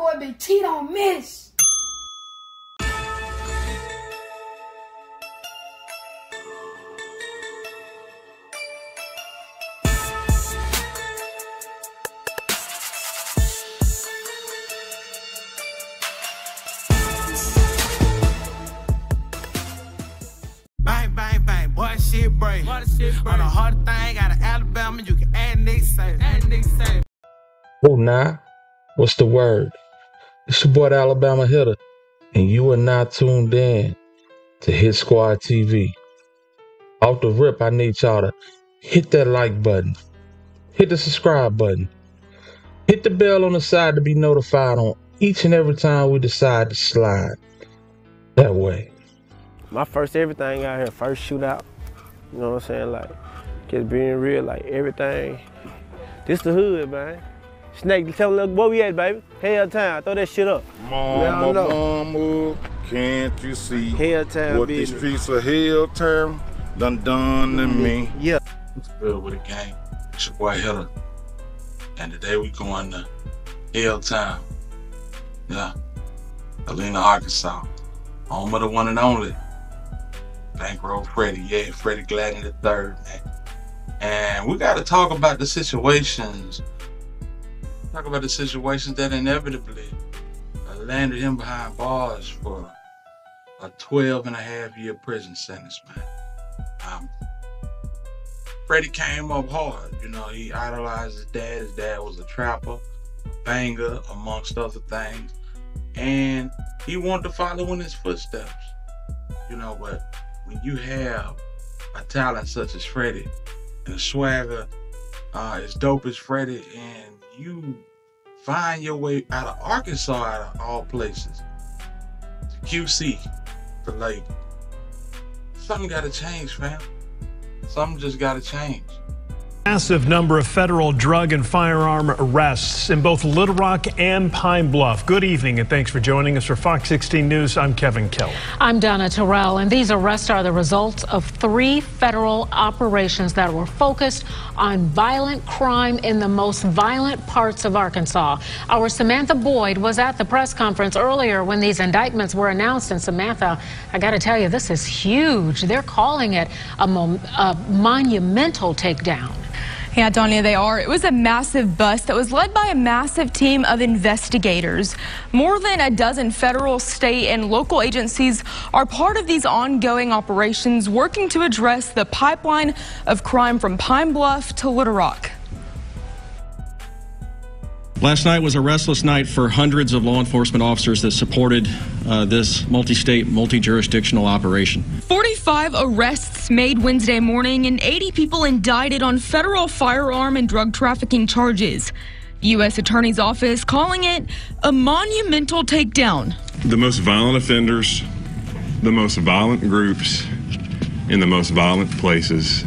boy Big T don't miss. Bang, bang, bang, boy, shit break. On the hard thing, got an Alabama, you can add Nick Saban. Add Nick Saban. Oh, nah. What's the word? It's your boy, Alabama Hitta, and you are now tuned in to Hit Squad TV. Off the rip, I need y'all to hit that like button, hit the subscribe button, hit the bell on the side to be notified on each and every time we decide to slide. That way. my first everything out here, first shootout. You know what I'm saying? Like, just being real, like everything. This the hood, man. Snake, tell them where we at, baby. Hell town, throw that shit up. Mama, no. mama, can't you see Hell town what these streets of hell turn done done to me? Yeah. What's Real with the gang. It's your boy Hitta. And today we going to Hell Town. Yeah. Helena, Arkansas. Home of the one and only. Bankroll Freddie. Yeah, Freddie Gladney the third, man. And we gotta talk about the situations. Talk about the situations that inevitably landed him behind bars for a 12 and a half year prison sentence, man. Um, Freddie came up hard. You know, he idolized his dad. His dad was a trapper, a banger, amongst other things. And he wanted to follow in his footsteps. You know, but when you have a talent such as Freddie and a swagger uh, as dope as Freddie, and you find your way out of Arkansas, out of all places, to QC, the label, something got to change, fam. Something just got to change. Massive number of federal drug and firearm arrests in both Little Rock and Pine Bluff. Good evening and thanks for joining us for Fox 16 News. I'm Kevin Kelly. I'm Donna Terrell, and these arrests are the results of three federal operations that were focused on violent crime in the most violent parts of Arkansas. Our Samantha Boyd was at the press conference earlier when these indictments were announced. And Samantha, I got to tell you, this is huge. They're calling it a, a monumental takedown. Yeah, Donna, they are. It was a massive bust that was led by a massive team of investigators. More than a dozen federal, state, and local agencies are part of these ongoing operations working to address the pipeline of crime from Pine Bluff to Little Rock. Last night was a restless night for hundreds of law enforcement officers that supported uh, this multi state, multi jurisdictional operation. 45 arrests made Wednesday morning and 80 people indicted on federal firearm and drug trafficking charges. U.S. Attorney's Office calling it a monumental takedown. the most violent offenders, the most violent groups, in the most violent places.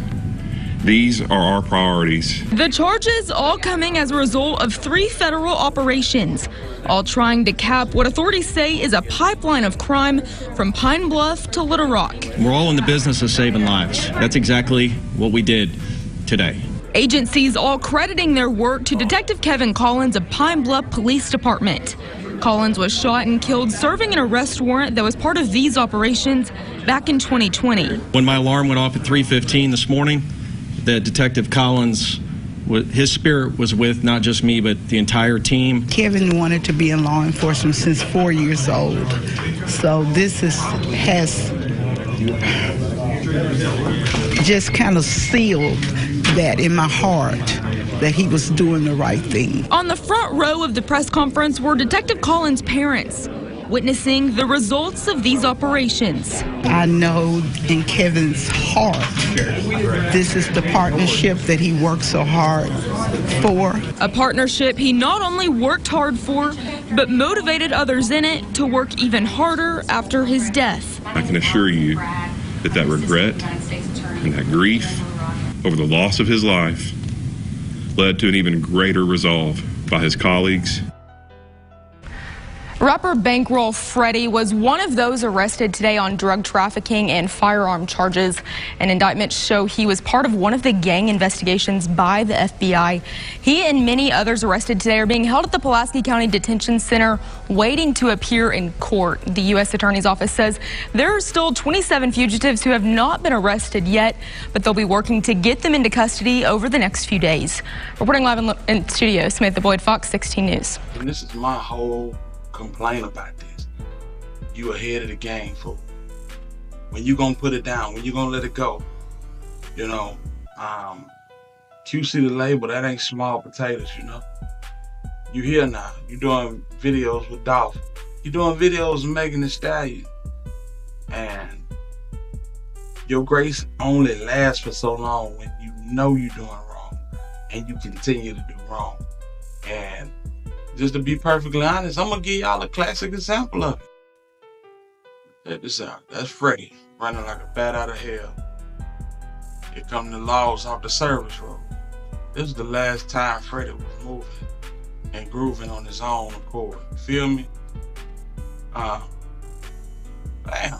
These are our priorities. The charges all coming as a result of three federal operations, all trying to cap what authorities say is a pipeline of crime from Pine Bluff to Little Rock. We're all in the business of saving lives. That's exactly what we did today. Agencies all crediting their work to Detective Kevin Collins of Pine Bluff Police Department. Collins was shot and killed serving an arrest warrant that was part of these operations back in 2020. When my alarm went off at 3:15 this morning, that Detective Collins, his spirit was with not just me but the entire team. Kevin wanted to be in law enforcement since four years old. So this is has just kind of sealed that in my heart that he was doing the right thing. On the front row of the press conference were Detective Collins' parents, witnessing the results of these operations. I know in Kevin's heart, this is the partnership that he worked so hard for. A partnership he not only worked hard for, but motivated others in it to work even harder after his death. I can assure you that that regret and that grief over the loss of his life led to an even greater resolve by his colleagues Rapper Bankroll Freddie was one of those arrested today on drug trafficking and firearm charges. An indictment show he was part of one of the gang investigations by the FBI. He and many others arrested today are being held at the Pulaski County Detention Center waiting to appear in court. The U.S. Attorney's Office says there are still 27 fugitives who have not been arrested yet, but they'll be working to get them into custody over the next few days. Reporting live in, in studio, Samantha Boyd, Fox 16 News. And this is my whole complain about this. You ahead of the game, fool. When you gonna put it down? When you gonna let it go? You know, um, QC the label, that ain't small potatoes, you know. You here now. You doing videos with Dolph. You doing videos with Megan Thee Stallion. And your grace only lasts for so long when you know you're doing wrong and you continue to do wrong. And just to be perfectly honest, I'm gonna give y'all a classic example of it. Check this out. That's Freddie running like a bat out of hell. Here come the laws off the service road. This is the last time Freddie was moving and grooving on his own accord. Feel me? Uh, bam.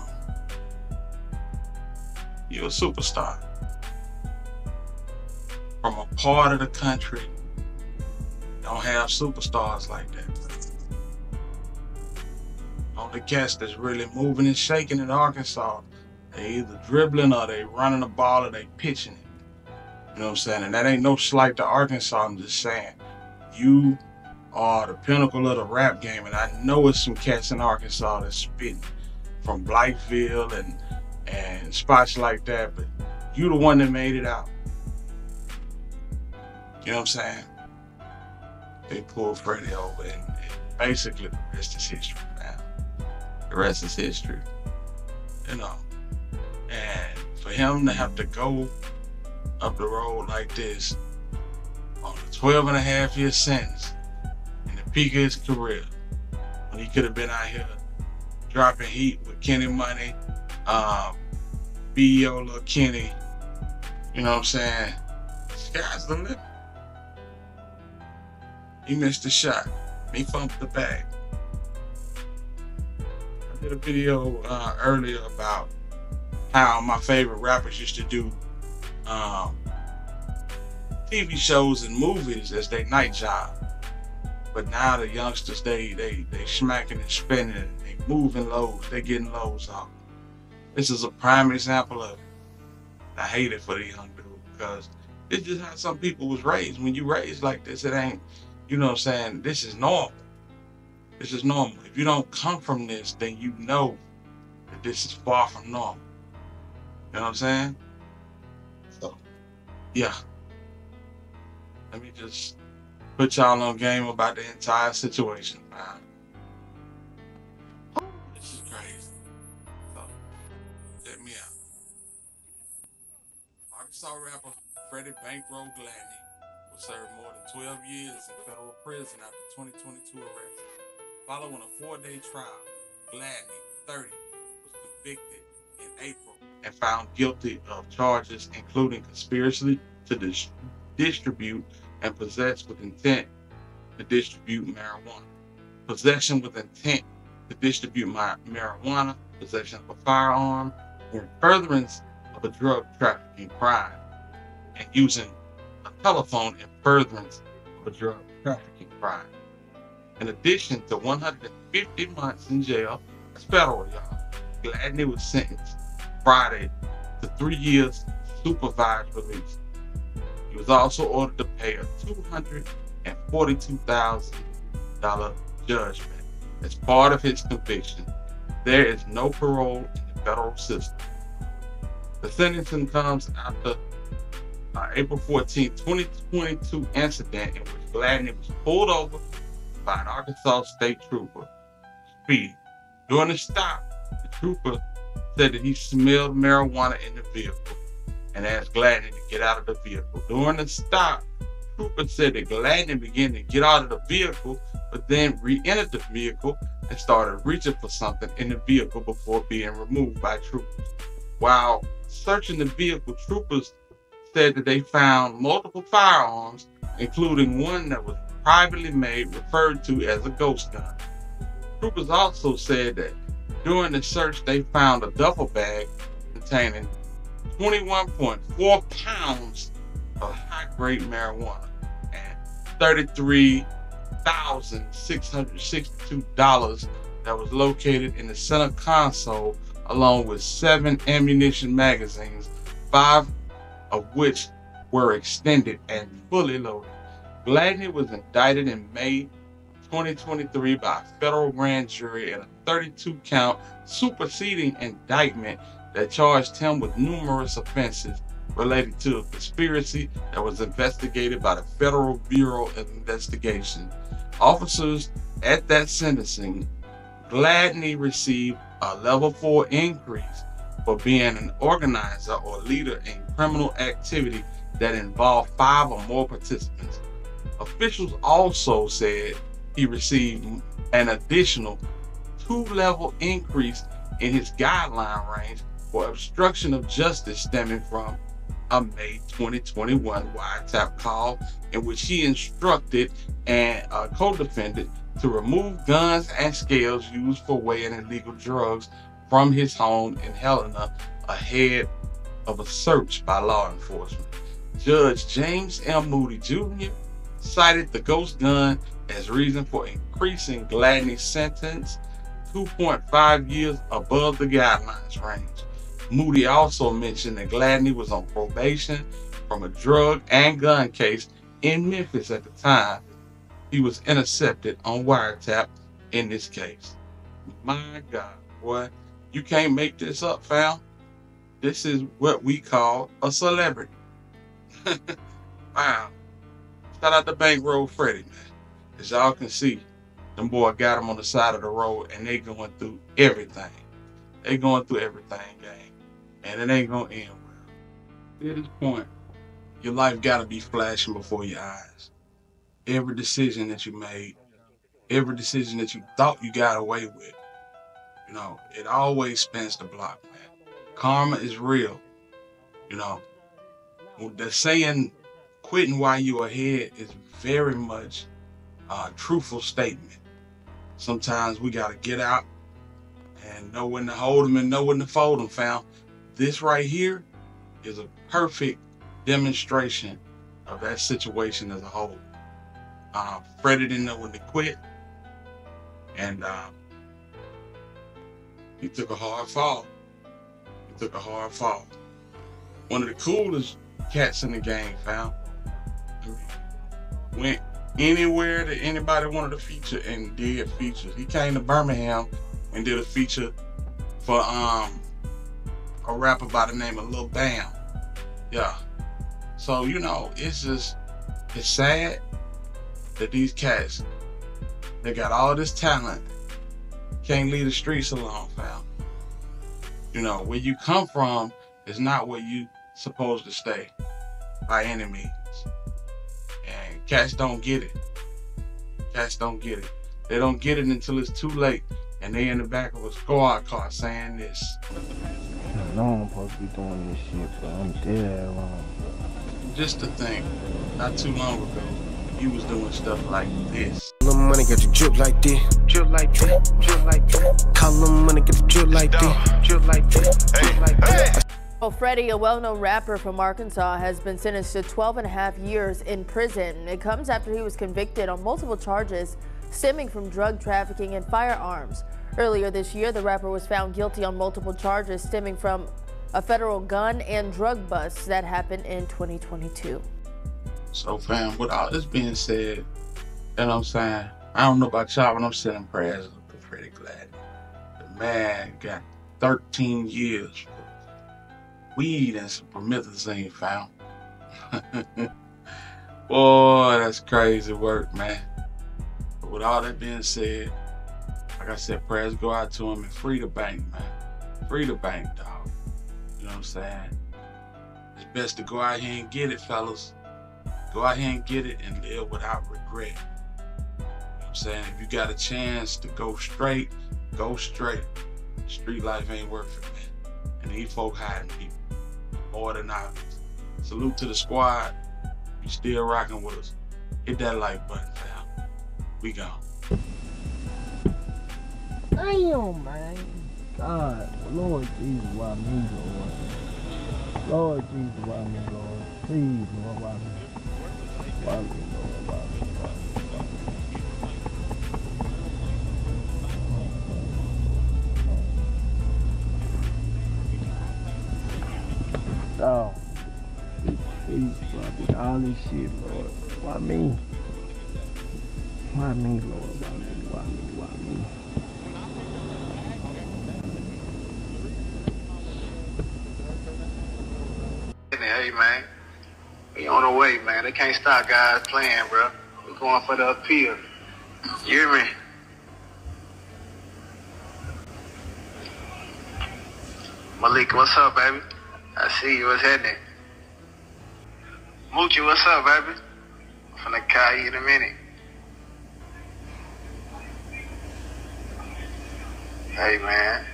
You're a superstar. From a part of the country don't have superstars like that. Only cats that's really moving and shaking in Arkansas, they either dribbling or they running the ball or they pitching it. You know what I'm saying? And that ain't no slight to Arkansas. I'm just saying, you are the pinnacle of the rap game, and I know it's some cats in Arkansas that's spitting from Blytheville and and spots like that, but you the one that made it out. You know what I'm saying? They pulled Freddie over, and, and, basically the rest is history, man. The rest is history, you know. And for him to have to go up the road like this on a 12 and a half year sentence in the peak of his career, when he could have been out here dropping heat with Kenny Muney, um, Biola Kenny, you know what I'm saying? Sky's the limit. He missed the shot. He fumbled the bag. I did a video uh, earlier about how my favorite rappers used to do um, TV shows and movies as their night job. But now the youngsters, they they they smacking and spinning, they moving lows, they getting lows off. This is a prime example of it. I hate it for the young dude because it's just how some people was raised. When you raised like this, it ain't you know what I'm saying? This is normal. This is normal. If you don't come from this, then you know that this is far from normal. You know what I'm saying? So, yeah. Let me just put y'all on game about the entire situation, man. This is crazy. So, check me out. Arkansas rapper Freddie Bankroll Gladney will serve more than 12 years in federal prison after 2022 arrest. Following a four-day trial, Gladney, 30, was convicted in April and found guilty of charges including conspiracy to dis- distribute and possess with intent to distribute marijuana, possession with intent to distribute my marijuana, possession of a firearm, and furtherance of a drug trafficking crime, and using telephone in furtherance of a drug trafficking crime. In addition to 150 months in jail, that's federal, y'all. Gladney was sentenced Friday to three years supervised release. He was also ordered to pay a $242,000 judgment as part of his conviction. There is no parole in the federal system. The sentencing comes after uh, April 14, 2022 incident in which Gladney was pulled over by an Arkansas state trooper speeding. During the stop, the trooper said that he smelled marijuana in the vehicle and asked Gladney to get out of the vehicle. During the stop, the trooper said that Gladney began to get out of the vehicle, but then re-entered the vehicle and started reaching for something in the vehicle before being removed by troopers. While searching the vehicle, troopers said that they found multiple firearms, including one that was privately made, referred to as a ghost gun. Troopers also said that during the search, they found a duffel bag containing 21.4 pounds of high grade marijuana and $33,662 that was located in the center console, along with seven ammunition magazines, five of which were extended and fully loaded. Gladney was indicted in May 2023 by a federal grand jury in a 32 count superseding indictment that charged him with numerous offenses related to a conspiracy that was investigated by the Federal Bureau of Investigation. Officers at that sentencing, Gladney received a level 4 increase for being an organizer or leader in criminal activity that involved five or more participants. Officials also said he received an additional two level increase in his guideline range for obstruction of justice stemming from a May 2021 wiretap call in which he instructed and uh, a co-defendant to remove guns and scales used for weighing illegal drugs from his home in Helena ahead of a search by law enforcement. Judge James M. Moody Jr. cited the ghost gun as reason for increasing Gladney's sentence 2.5 years above the guidelines range. Moody also mentioned that Gladney was on probation from a drug and gun case in Memphis at the time he was intercepted on wiretap in this case. My God, boy, you can't make this up, fam. This is what we call a celebrity. wow. Shout out to Bankroll Freddie, man. As y'all can see, them boy got him on the side of the road and they going through everything. They going through everything, gang. And it ain't gonna end well. At this point, your life gotta be flashing before your eyes. Every decision that you made, every decision that you thought you got away with, you know, it always spins the block, man. Karma is real. You know, the saying quitting while you're ahead is very much a truthful statement. Sometimes we got to get out and know when to hold them and know when to fold them, fam. This right here is a perfect demonstration of that situation as a whole. Uh, Freddie didn't know when to quit, and uh, he took a hard fall. Took a hard fall. One of the coolest cats in the game, fam. Went anywhere that anybody wanted to feature and did features. He came to Birmingham and did a feature for um a rapper by the name of Lil Bam. Yeah. So, you know, it's just it's sad that these cats they got all this talent can't leave the streets alone, fam. You know, where you come from is not where you supposed to stay by any means. And cats don't get it. Cats don't get it. They don't get it until it's too late and they in the back of a squad car saying this. I know I'm supposed to be doing this shit, but I'm dead wrong. Just to think, not too long ago, you was doing stuff like this. Little money get the drip like this, drip like that, drip like that. Call little money get the drip like this, drip like that, drip like that. Well, Freddie, a well-known rapper from Arkansas, has been sentenced to 12 and a half years in prison. It comes after he was convicted on multiple charges stemming from drug trafficking and firearms. Earlier this year, the rapper was found guilty on multiple charges stemming from a federal gun and drug bust that happened in 2022. So, fam, with all this being said, you know what I'm saying? I don't know about y'all, but I'm sending prayers to Freddie Gladney. The man got 13 years for weed and some promethazine found. Boy, that's crazy work, man. But with all that being said, like I said, prayers go out to him and free the bank, man. Free the bank, dog. You know what I'm saying? It's best to go out here and get it, fellas. Go out here and get it and live without regret. I'm saying? If you got a chance to go straight, go straight. Street life ain't worth it, man. And these folk hiding people more than obvious. Salute to the squad. You still rocking with us. Hit that like button, fam. We gone. Damn, man. God, Lord Jesus, why me, Lord? Lord Jesus, why me, Lord? Please, Lord, why me? Why me, Lord? Why me? Oh, please, Lord, all this shit, Lord. Why me? Why me, Lord? Why me? Why me? Why me? Hey man, we on the way, man. They can't stop guys playing, bro. We going for the appeal. You hear me? Malik, what's up, baby? I see you. What's happening? Moochie, what's up, baby? I'm finna call you in a minute. Hey, man.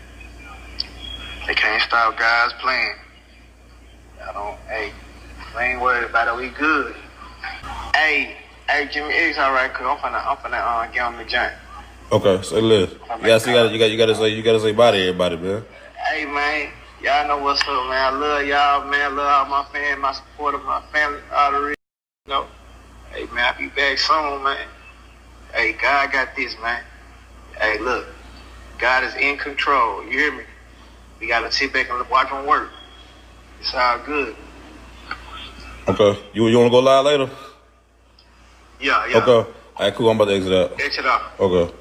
They can't stop guys playing. I don't, hey, we ain't worried about it. We good. Hey, hey, Jimmy X, all right, cause I'm finna, I'm finna uh, get on the joint. Okay, say less. You gotta, you gotta, you gotta, you gotta say, you gotta say bye to everybody, man. Hey, man, y'all know what's up, man. I love y'all, man. I love all my fans, my supporters, my family, all the real, you know. Hey, man, I'll be back soon, man. Hey, God got this, man. Hey, look, God is in control. You hear me? We gotta sit back and watch him work. It's all good. Okay, you you wanna go live later? Yeah, yeah. Okay, all right, cool. I'm about to exit out. Exit out. Okay.